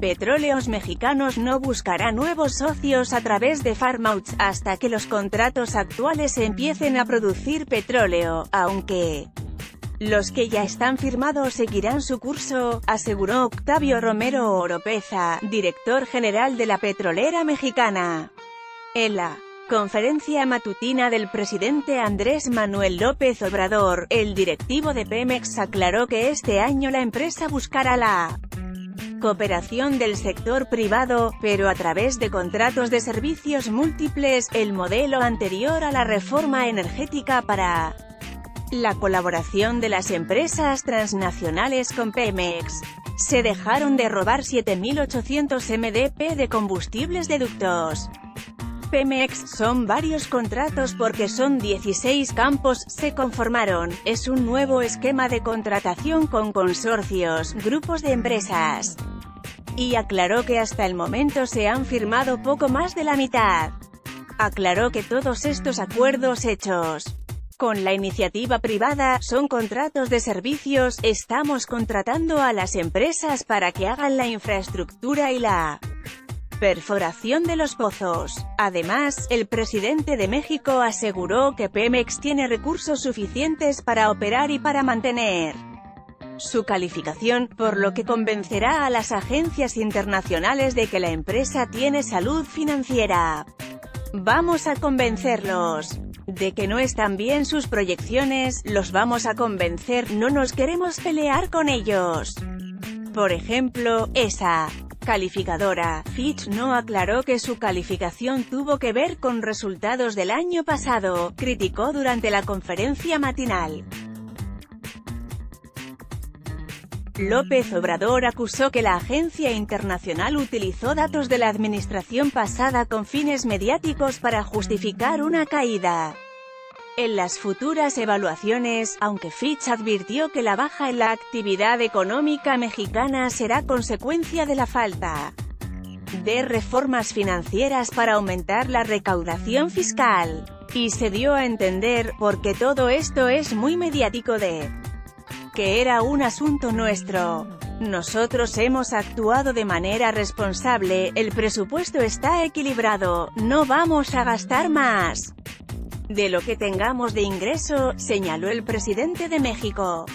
Petróleos Mexicanos no buscará nuevos socios a través de farmouts hasta que los contratos actuales empiecen a producir petróleo, aunque los que ya están firmados seguirán su curso, aseguró Octavio Romero Oropeza, director general de la petrolera mexicana. En la conferencia matutina del presidente Andrés Manuel López Obrador, el directivo de Pemex aclaró que este año la empresa buscará la cooperación del sector privado, pero a través de contratos de servicios múltiples, el modelo anterior a la reforma energética para la colaboración de las empresas transnacionales con Pemex. Se dejaron de robar 7.800 MDP de combustibles de ductos. Pemex, son varios contratos porque son 16 campos, se conformaron, es un nuevo esquema de contratación con consorcios, grupos de empresas. Y aclaró que hasta el momento se han firmado poco más de la mitad. Aclaró que todos estos acuerdos hechos con la iniciativa privada, son contratos de servicios, estamos contratando a las empresas para que hagan la infraestructura y la perforación de los pozos. Además, el presidente de México aseguró que Pemex tiene recursos suficientes para operar y para mantener su calificación, por lo que convencerá a las agencias internacionales de que la empresa tiene salud financiera. Vamos a convencerlos de que no están bien sus proyecciones, los vamos a convencer, no nos queremos pelear con ellos. Por ejemplo, esa calificadora, Fitch no aclaró que su calificación tuvo que ver con resultados del año pasado, criticó durante la conferencia matinal. López Obrador acusó que la agencia internacional utilizó datos de la administración pasada con fines mediáticos para justificar una caída. En las futuras evaluaciones, aunque Fitch advirtió que la baja en la actividad económica mexicana será consecuencia de la falta de reformas financieras para aumentar la recaudación fiscal. Y se dio a entender, porque todo esto es muy mediático de que era un asunto nuestro. Nosotros hemos actuado de manera responsable, el presupuesto está equilibrado, no vamos a gastar más de lo que tengamos de ingreso, señaló el presidente de México.